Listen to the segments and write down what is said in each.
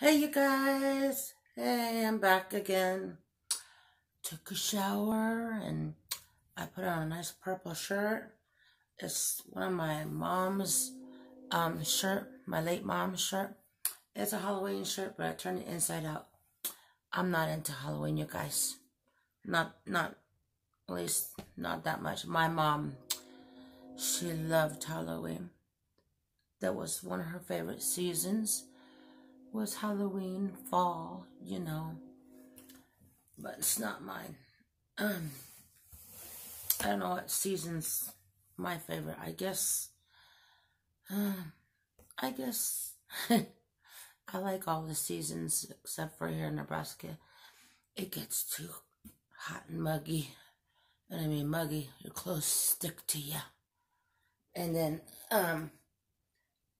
Hey, you guys. Hey, I'm back again. Took a shower and I put on a nice purple shirt. It's one of my mom's um shirt, my late mom's shirt. It's a Halloween shirt, but I turned it inside out. I'm not into Halloween, you guys. Not, not, at least not that much. My mom, she loved Halloween. That was one of her favorite seasons was Halloween, fall, you know. But it's not mine. Um, I don't know what season's my favorite. I guess, uh, I guess I like all the seasons except for here in Nebraska. It gets too hot and muggy. And I mean muggy, your clothes stick to you. And then, um,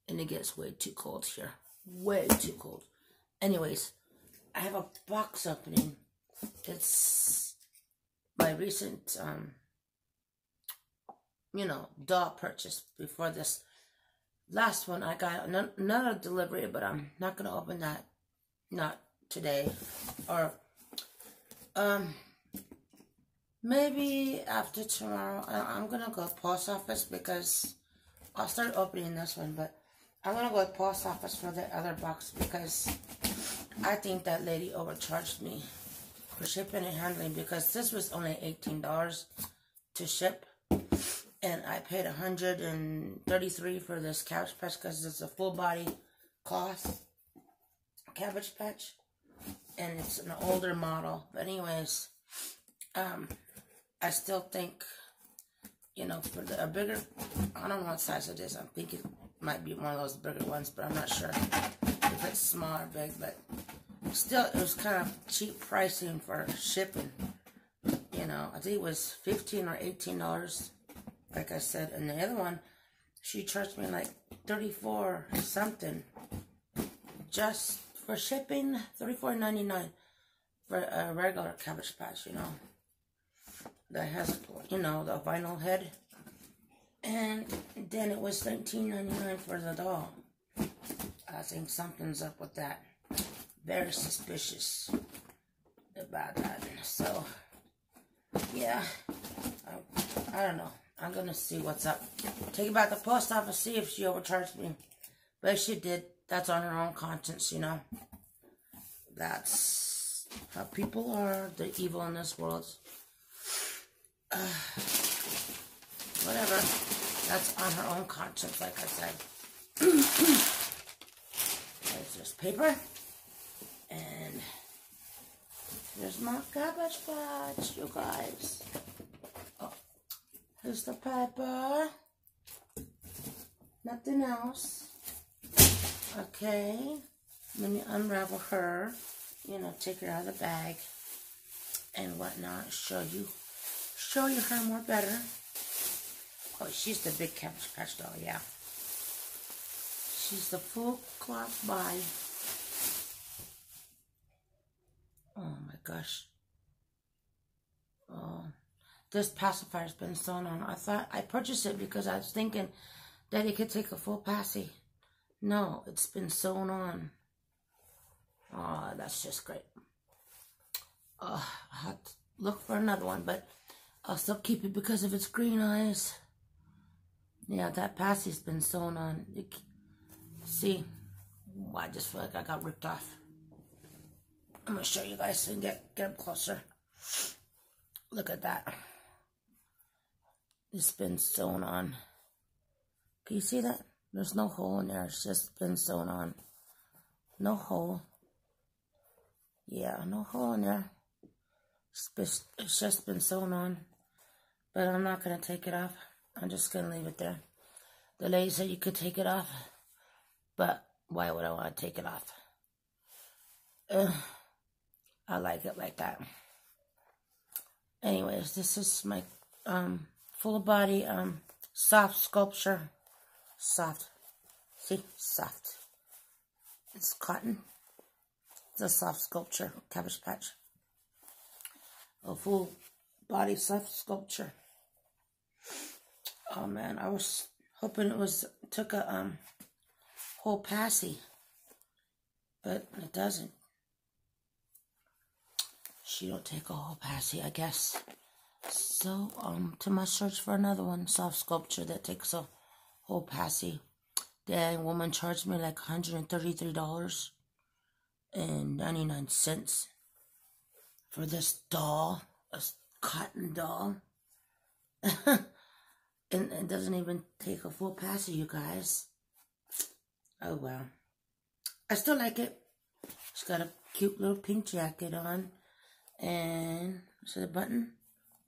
and it gets way too cold here way too cold. Anyways, I have a box opening. It's my recent, um, you know, doll purchase before this last one. I got another delivery, but I'm not going to open that. Not today. Or, um, maybe after tomorrow. I'm going to go post office because I'll start opening this one, but I'm gonna go to post office for the other box because I think that lady overcharged me for shipping and handling because this was only $18 to ship. And I paid 133 for this cabbage patch because it's a full body cloth cabbage patch. And it's an older model. But anyways um I still think you know for the, a bigger I don't know what size it is. I'm thinking might be one of those bigger ones, but I'm not sure if it's small or big. But still, it was kind of cheap pricing for shipping. You know, I think it was 15 or $18, like I said. And the other one, she charged me like 34 something just for shipping, 34.99 for a regular cabbage patch, you know. That has, you know, the vinyl head. And then it was $19.99 for the doll. I think something's up with that. Very suspicious about that. So, yeah, I, I don't know. I'm going to see what's up. Take it back to the post office, see if she overcharged me. But if she did, that's on her own conscience, you know. That's how people are, the evil in this world. Uh, whatever. That's on her own conscience, like I said. There's just paper. And there's my cabbage patch, you guys. Oh, here's the paper. Nothing else. Okay. Let me unravel her. You know, take her out of the bag and whatnot. Show you, show you her more better. Oh, she's the big Cabbage Patch doll, yeah. She's the full cloth body. Oh my gosh. Oh, this pacifier's been sewn on. I thought I purchased it because I was thinking that it could take a full passy. No, it's been sewn on. Oh, that's just great. I have to look for another one, but I'll still keep it because of its green eyes. Yeah, that passy's been sewn on. See, I just feel like I got ripped off. I'm going to show you guys and get, get up closer. Look at that. It's been sewn on. Can you see that? There's no hole in there. It's just been sewn on. No hole. Yeah, no hole in there. It's just been sewn on. But I'm not going to take it off. I'm just going to leave it there. The lady said you could take it off, but why would I want to take it off? I like it like that. Anyways, this is my um, full body um, soft sculpture. Soft. See? Soft. It's cotton. It's a soft sculpture, cabbage patch. A full body soft sculpture. Oh man, I was hoping it was took a um whole passy. But it doesn't. She don't take a whole passy, I guess. So, um, to my search for another one, soft sculpture that takes a whole passy. That woman charged me like $133 and 99 cents for this doll, a cotton doll. and it doesn't even take a full passy, you guys. Oh, well. I still like it. It's got a cute little pink jacket on. And, is it a button?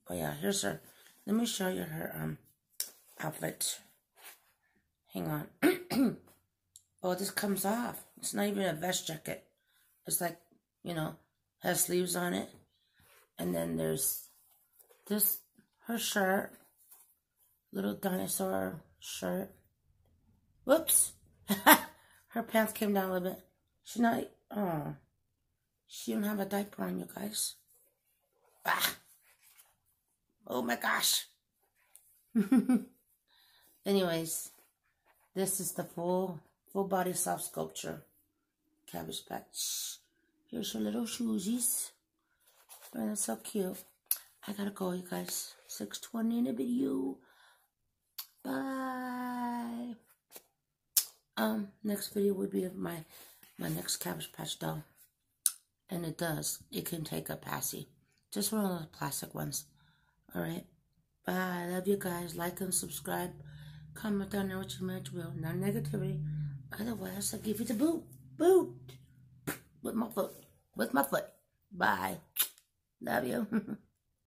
Oh yeah, here's her. Let me show you her um outfit. Hang on. oh, this comes off. It's not even a vest jacket. It's like, you know, has sleeves on it. And then there's this, her shirt. Little dinosaur shirt. Whoops. her pants came down a little bit. She's not, oh. She don't have a diaper on, you guys. Ah. Oh my gosh. Anyways, this is the full full body soft sculpture cabbage patch. Here's your little shoesies. And that's so cute. I gotta go, you guys. 620 in the video. Bye. Um, next video would be of my my next cabbage patch doll. And it does. It can take a passy. Just one of those plastic ones. Alright. Bye. I love you guys. Like and subscribe. Comment down there what you meant will. No negativity. Otherwise, I'll give you the boot. Boot. With my foot. With my foot. Bye. Love you.